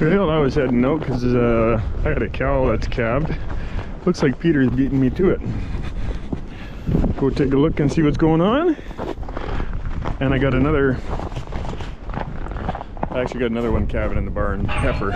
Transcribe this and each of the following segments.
Well, I was heading out because uh, I got a cow that's calved. Looks like Peter's beating me to it. Go take a look and see what's going on. And I got another, I actually got another one calving in the barn, heifer.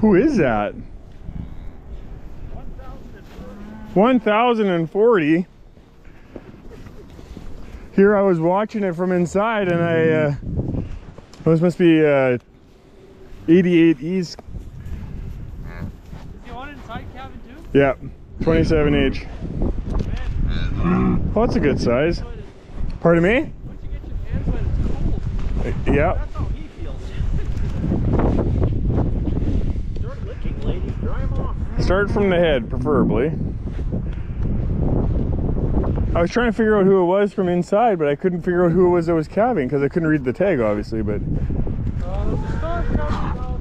Who is that? 1040. Here I was watching it from inside and I, uh, this must be uh, 88 East. Is want it inside cabin too? Yeah, 27H. Oh, that's a good size. Pardon me? Once you get your hands wet, it's cold. Uh, Yeah. That's how he feels. Start licking, lady. Dry him off. Start from the head, preferably. I was trying to figure out who it was from inside, but I couldn't figure out who it was that was calving because I couldn't read the tag, obviously. But there's a star coming out.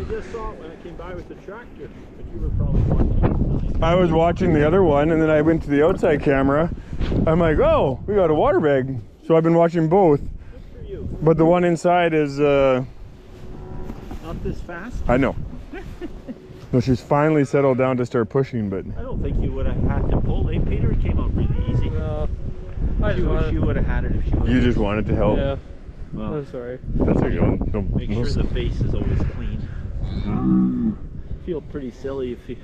I just saw it when I came by with the tractor, but you were probably watching. I was watching the other one, and then I went to the outside camera. I'm like, oh, we got a water bag. So I've been watching both, Good for you. but the one inside is, uh, Not this fast. I know. No, she's finally settled down to start pushing, but I don't think you would have had to pull. Hey, Peter, it came out really easy. No, I She, just would- wanted. she would have had it if she would. you just wanted to help. Yeah, Well, I'm sorry. That's a good one. No, make no sure the face is always clean. Feel pretty silly if you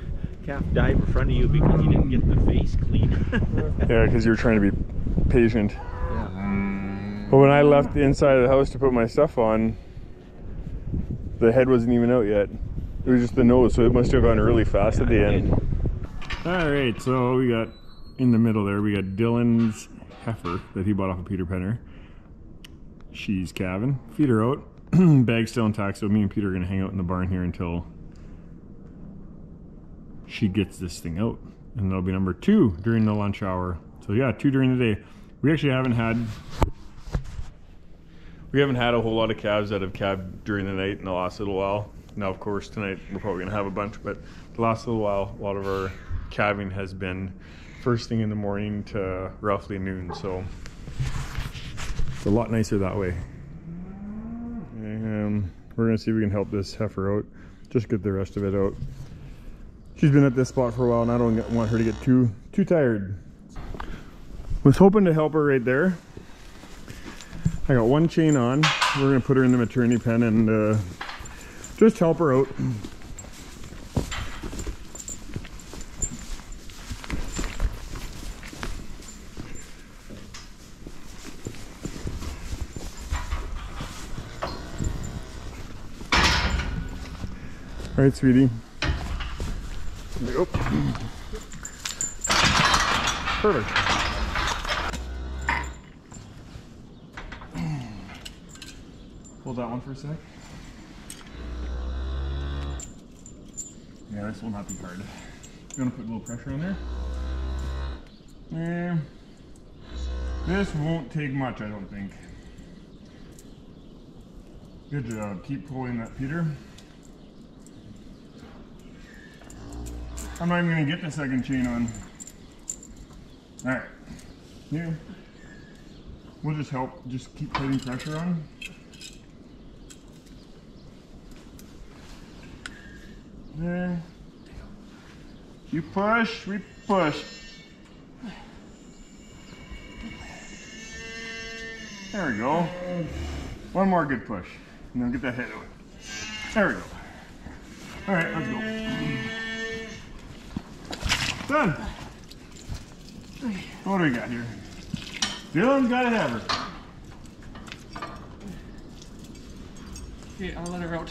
calf died in front of you because you didn't get the face clean. Yeah, because you're trying to be patient. yeah. But when I left the inside of the house to put my stuff on, the head wasn't even out yet. It was just the nose, so it must have gone really fast at the end. All right, so we got in the middle there, we got Dylan's heifer that he bought off of Peter Penner. She's calving. Feed her out. Bag still intact, so me and Peter are to hang out in the barn here until she gets this thing out. And that'll be number two during the lunch hour. So yeah, two during the day. We actually haven't had we haven't had a whole lot of calves that have calved during the night in the last little while. Now, of course, tonight we're probably gonna have a bunch, but the last little while, a lot of our calving has been first thing in the morning to roughly noon. So it's a lot nicer that way. Um, we're gonna see if we can help this heifer out. Just get the rest of it out. She's been at this spot for a while, and I don't want her to get too too tired. Was hoping to help her right there. I got one chain on. We're gonna put her in the maternity pen and uh, just help her out. All right, sweetie. Perfect. Hold that one for a sec. Yeah, this will not be hard. You want to put a little pressure on there? Yeah. This won't take much, I don't think. Good job. Keep pulling that, Peter. I'm not even going to get the second chain on. Alright. Yeah. We'll just help. Just keep putting pressure on. There. You push, we push. There we go. One more good push. And then get that head out. There we go. Alright, let's go. Done. What do we got here? Dylan's got a hammer. Okay, I'll let her out.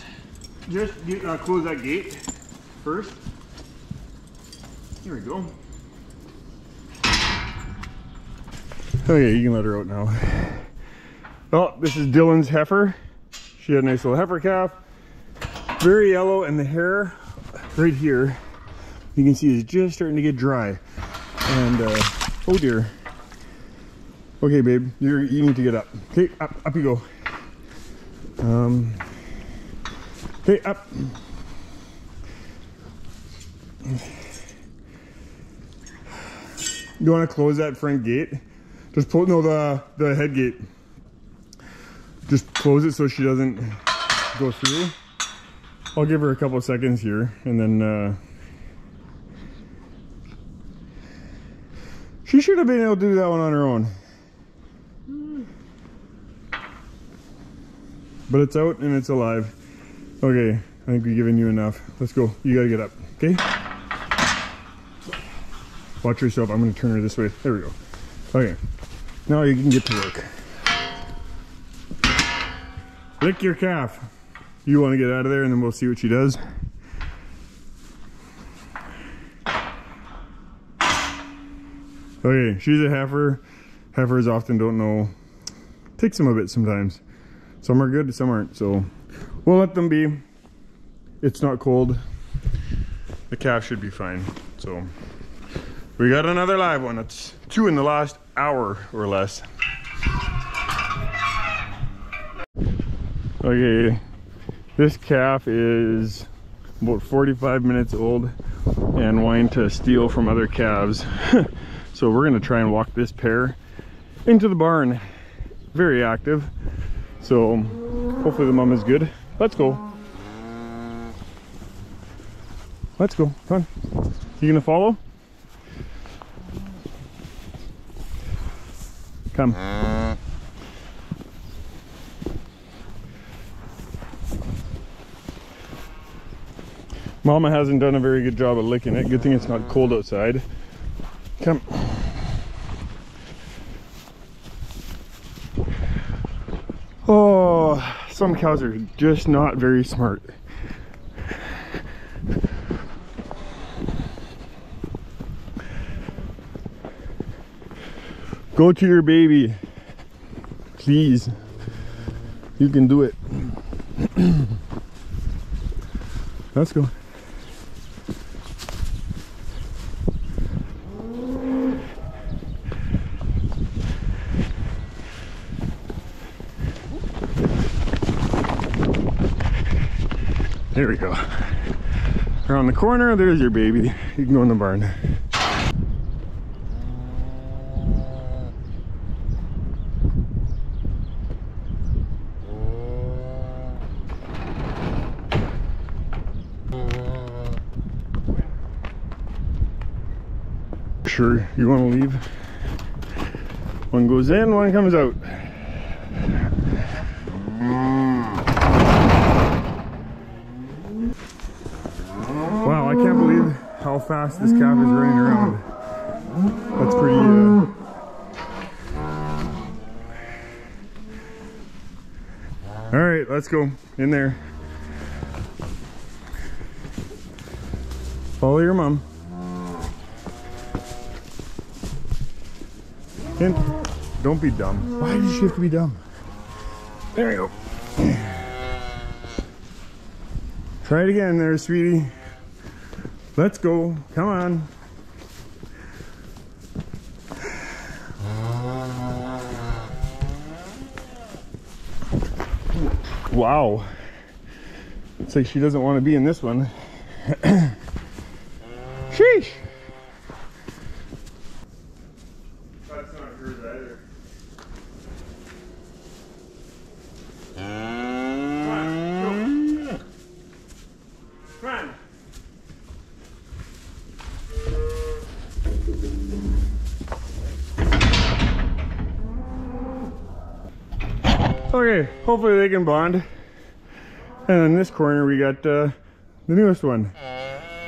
Just get, uh, close that gate first. Here we go. Okay, you can let her out now. Oh, this is Dylan's heifer. She had a nice little heifer calf. Very yellow, and the hair right here you can see it's just starting to get dry. And, uh, oh dear. Okay, babe, you're, you need to get up. Okay, up, up you go. Um, okay, up. You want to close that front gate? Just pull, no, the, the head gate. Just close it so she doesn't go through. I'll give her a couple seconds here and then, uh, she should have been able to do that one on her own. But it's out and it's alive. Okay, I think we've given you enough. Let's go. You gotta get up, okay? Watch yourself. I'm gonna turn her this way. There we go. Okay, now you can get to work. Lick your calf. You want to get out of there and then we'll see what she does. Okay, she's a heifer. Heifers often don't know. Takes them a bit sometimes. Some are good, some aren't. So we'll let them be. It's not cold. The calf should be fine. So we got another live one. That's two in the last hour or less. Okay, this calf is about 45 minutes old and wanting to steal from other calves. so we're gonna try and walk this pair into the barn. Very active. So hopefully the mom is good. Let's go. Let's go, come on. You gonna follow? Come. Mama hasn't done a very good job of licking it. Good thing it's not cold outside. Come. Oh, some cows are just not very smart. Go to your baby. Please. You can do it. Let's go. There we go. Around the corner, there's your baby. You can go in the barn. Sure, you want to leave? One goes in, one comes out. Wow, I can't believe how fast this calf is running around. That's pretty, uh... All right, let's go in there. Follow your mom. And don't be dumb. Why does she have to be dumb? There you go. Try it again there, sweetie. Let's go. Come on. Wow. It's like she doesn't want to be in this one. Sheesh. That's not hers either. Come on, go. Come on. Okay, hopefully they can bond. And in this corner we got uh, the newest one.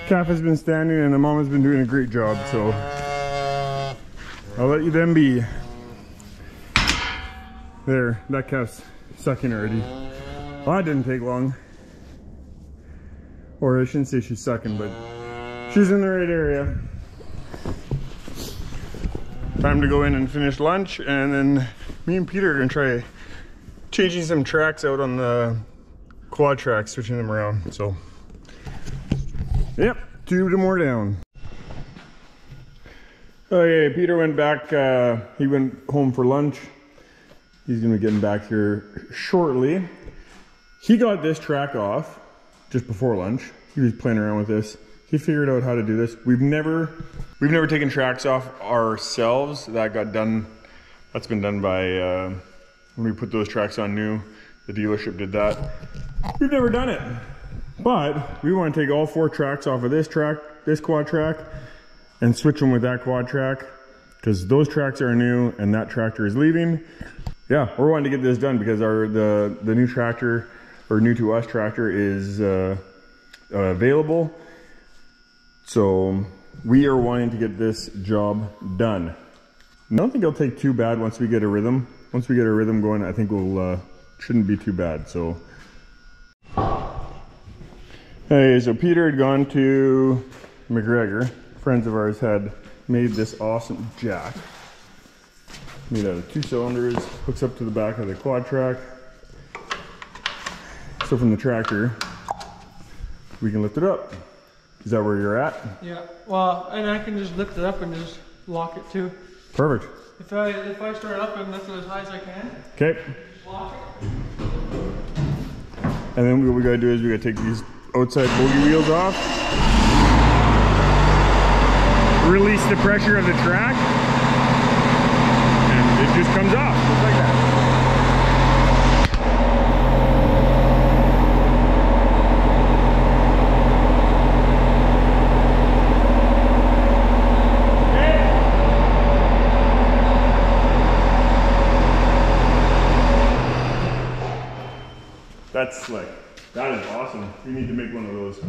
Calf has been standing and the mom has been doing a great job, so I'll let you them be. There, that calf's sucking already. Well, that didn't take long. Or I shouldn't say she's sucking, but she's in the right area. Time to go in and finish lunch, and then me and Peter are gonna try changing some tracks out on the quad tracks, switching them around. So, yep, Two more down. Okay, Peter went back, uh, he went home for lunch. He's gonna be getting back here shortly. He got this track off just before lunch. He was playing around with this. He figured out how to do this. We've never, we've never taken tracks off ourselves. That got done, that's been done by, uh, when we put those tracks on new, the dealership did that. We've never done it. But we want to take all four tracks off of this track, this quad track, and switch them with that quad track because those tracks are new and that tractor is leaving. Yeah, we're wanting to get this done because our the the new tractor or new to us tractor is uh, uh, available. So we are wanting to get this job done. I don't think it'll take too bad once we get a rhythm. Once we get our rhythm going, I think we'll uh, shouldn't be too bad. So. Hey, so Peter had gone to MacGregor. Friends of ours had made this awesome jack. Made out of two cylinders, hooks up to the back of the quad track. So from the tractor, we can lift it up. Is that where you're at? Yeah, well, and I can just lift it up and just lock it too. Perfect. If I if I start up and lift it as high as I can, Okay. And then what we gotta do is we gotta take these outside bogey wheels off. Release the pressure of the track. And it just comes off, just like that. That's slick. That is We need to make one of those.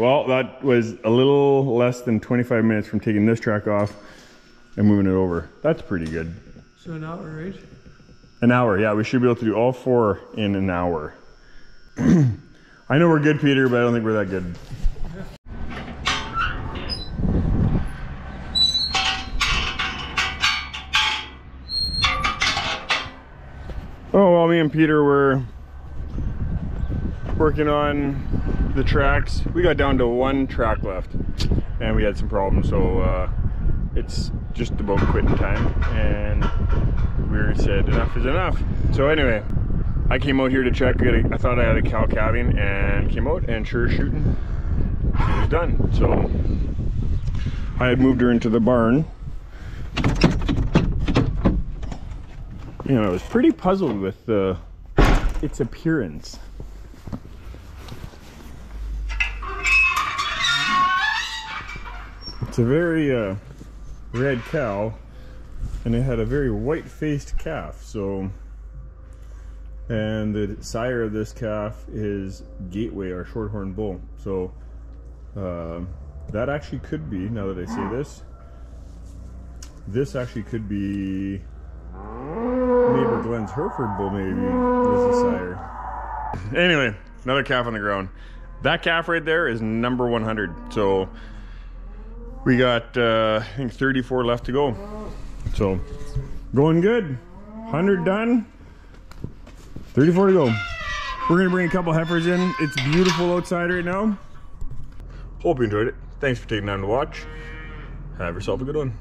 Well, that was a little less than 25 minutes from taking this track off and moving it over. That's pretty good. So an hour, right? An hour, yeah, we should be able to do all four in an hour. I know we're good, Peter, but I don't think we're that good. Oh, well, me and Peter were working on the tracks. We got down to one track left and we had some problems, so uh, it's just about quitting time. And we said enough is enough. So anyway, I came out here to check. I thought I had a cow calving and came out and sure shooting, she was done. So I had moved her into the barn. You know, I was pretty puzzled with uh, its appearance. A very uh, red cow and it had a very white-faced calf so and the sire of this calf is gateway our shorthorn bull. So uh, that actually could be now that i say this this actually could be neighbor glenn's hereford bull maybe is the sire. Anyway another calf on the ground. That calf right there is number 100 so we got uh, i think 34 left to go. So going good. 100 done. 34 to go. We're gonna bring a couple heifers in. It's beautiful outside right now. Hope you enjoyed it. Thanks for taking time to watch. Have yourself a good one